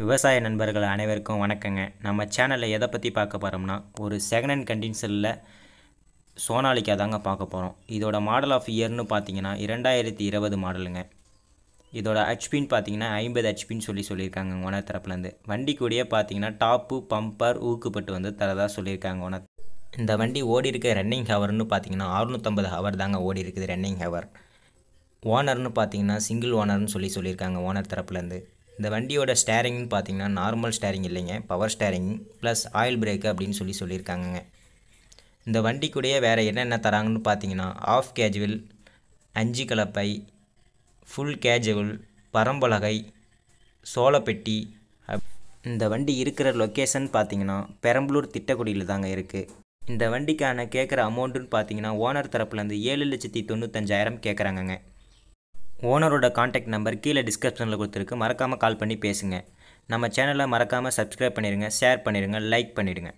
விவசாய நண்பர்கள் அனைவருக்கும் வணக்கங்க. நம்ம சேனலில் எதை பற்றி பார்க்க போகிறோம்னா ஒரு செகண்ட் ஹேண்ட் கண்டின்சலில் சோனாலிக்கா தாங்க பார்க்க போகிறோம் இதோட மாடல் ஆஃப் இயர்னு பார்த்தீங்கன்னா இரண்டாயிரத்தி இருபது மாடலுங்க இதோட ஹெச்பின்னு பார்த்தீங்கன்னா ஐம்பது ஹெச்பின்னு சொல்லி சொல்லியிருக்காங்க ஓனர் தரப்புலேருந்து. வண்டி கூடயே பார்த்தீங்கன்னா டாப்பு பம்பர் ஊக்குப்பட்டு வந்து தரதா சொல்லியிருக்காங்க ஓனர் இந்த வண்டி ஓடி இருக்க ரன்னிங் ஹவர்னு பார்த்தீங்கன்னா அறுநூற்றம்பது ஹவர் தாங்க ஓடி இருக்குது ரன்னிங் ஹவர் ஓனர்னு பார்த்தீங்கன்னா சிங்கிள் ஓனர்னு சொல்லி சொல்லியிருக்காங்க ஓனர் தரப்புலேருந்து. இந்த வண்டியோட ஸ்டேரிங்னு பார்த்தீங்கன்னா நார்மல் ஸ்டேரிங் இல்லைங்க. Power steering plus oil brake அப்படின்னு சொல்லி சொல்லியிருக்காங்கங்க. இந்த வண்டி வேறு என்னென்ன தராங்கன்னு பார்த்தீங்கன்னா ஆஃப் கேஜுவல் அஞ்சு கலப்பை ஃபுல் கேஜுவல் பரம்பலகை சோளப்பெட்டி அப்- இந்த வண்டி இருக்கிற லொக்கேஷன் பார்த்தீங்கன்னா பெரம்பலூர் திட்டக்குடியில் தாங்க இருக்குது இந்த வண்டிக்கான கேட்குற அமௌண்ட்டுன்னு பார்த்தீங்கன்னா ஓனர் தரப்புலேருந்து ஏழு லட்சத்தி தொண்ணூத்தஞ்சாயிரம் கேட்குறாங்கங்க ஓனரோட காண்டாக்ட் நம்பர் கீழே டிஸ்கிரிப்ஷனில் கொடுத்துருக்கு. மறக்காமல் கால் பண்ணி பேசுங்க. நம்ம சேனலை மறக்காமல் சப்ஸ்கிரைப் பண்ணிடுங்க ஷேர் பண்ணிடுங்க லைக் பண்ணிடுங்க.